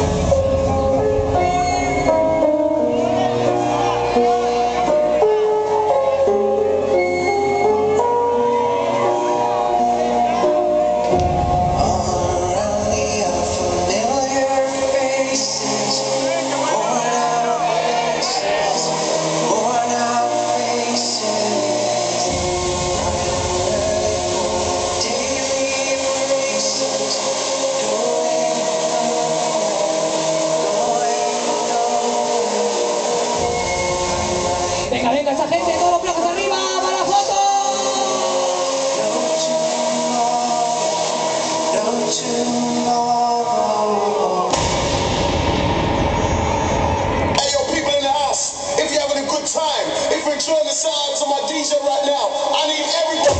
Oh. esa gente, todos los good arriba, para la foto. enjoying the sounds of my DJ right now. I need everything.